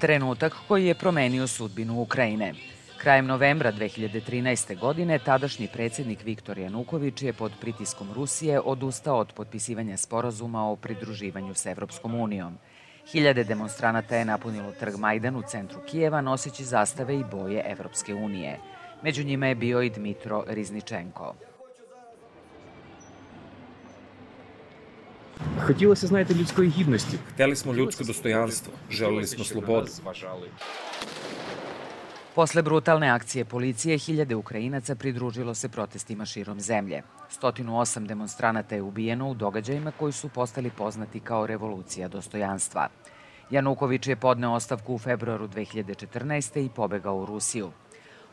Trenutak koji je promenio sudbinu Ukrajine. Krajem novembra 2013. godine tadašnji predsednik Viktor Januković je pod pritiskom Rusije odustao od potpisivanja sporazuma o pridruživanju s Evropskom unijom. Hiljade demonstranata je napunilo trg Majdan u centru Kijeva noseći zastave i boje Evropske unije. Među njima je bio i Dmitro Rizničenko. Хотілося, знаєте, людської гідності. Hteli smo ljudsko dostojanstvo, želeli smo slobodu. Posle brutalne akcije policije, hiljade Ukrajinaca pridružilo se protestima širom zemlje. 108 demonstranata je ubijeno u događajima koji su postali poznati kao revolucija dostojanstva. Januković je podneo ostavku u februaru 2014. i pobegao u Rusiju.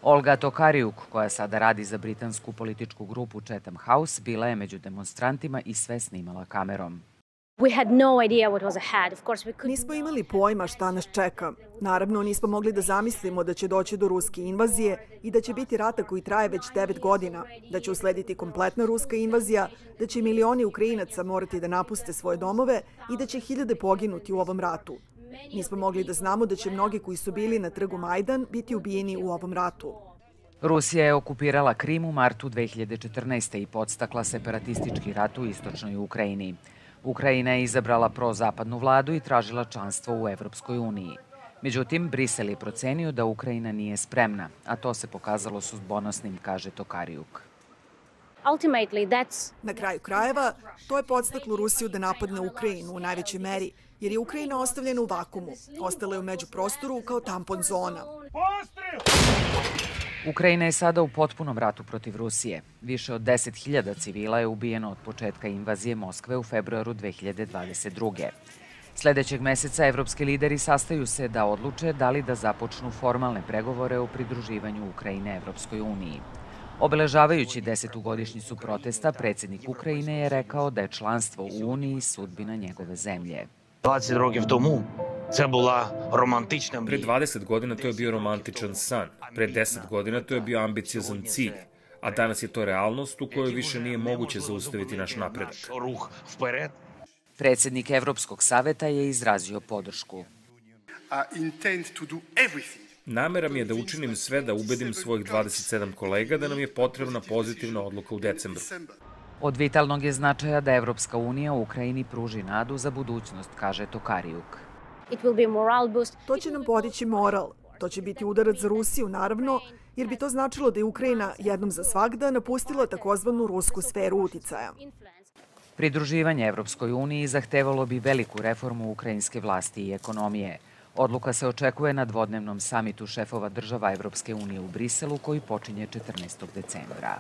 Olga Tokariuk, koja sada radi za britansku političku grupu Chatham House, bila je među demonstrantima i sve snimala kamerom. We had no idea what was ahead. Of course, we couldn't Nismo imali pojma šta nas čeka. Naravno, nismo mogli da zamislimo da će doći do ruske invazije i da će biti rata koji traje već 9 godina, da će uslediti kompletna ruska invazija, da će milioni Ukrajinaca morati da napuste svoje domove i da će hiljade poginuti u ovom ratu. Nismo mogli da znamo da će mnogi koji su bili na trgu Majdan biti ubijeni u ovom ratu. Rusija je okupirala Krim u martu 2014. i podstakla separatistički rat u istočnoj Ukrajini. Ukrajina je izabrala prozapadnu vladu i tražila članstvo u Evropskoj uniji. Međutim, Brisel je procenio da Ukrajina nije spremna, a to se pokazalo sudbonosnim, kaže Tokarijuk. ultimately that's Na kraju krajeva, to je podstaklo Rusiju da napadne Ukrajinu u najvećoj meri, jer je Ukrajina ostavljena u vakumu. Ostala je u međuprostoru kao tampon zona. Ukrajina je sada u potpunom ratu protiv Rusije. Više od 10.000 civila je ubijeno od početka invazije Moskve u februaru 2022. Sledećeg meseca evropski lideri sastaju se da odluče da li da započnu formalne pregovore o pridruživanju Ukrajine Evropskoj uniji. Obeležavajući desetugodišnjicu protesta, predsednik Ukrajine je rekao da je članstvo u Uniji sudbina njegove zemlje. 20 років тому була романтична Pre мрія. 20 godina to je bio romantičan san, pre 10 godina to je bio ambiciozan cilj, a danas je to realnost u kojoj više nije moguće zaustaviti naš napredak. Predsednik Evropskog saveta je izrazio podršku. I intend to do everything Namera mi je da učinim sve da ubedim svojih 27 kolega da nam je potrebna pozitivna odluka u decembru. Od vitalnog je značaja da Evropska unija u Ukrajini pruži nadu za budućnost, kaže Tokarijuk. It will be a morale boost. To će nam podići moral. To će biti udarac za Rusiju, naravno, jer bi to značilo da je Ukrajina jednom za svakda napustila takozvanu rusku sferu uticaja. Pridruživanje Evropskoj uniji zahtevalo bi veliku reformu ukrajinske vlasti i ekonomije. Odluka se očekuje na dvodnevnom samitu šefova država Evropske unije u Briselu koji počinje 14. decembra.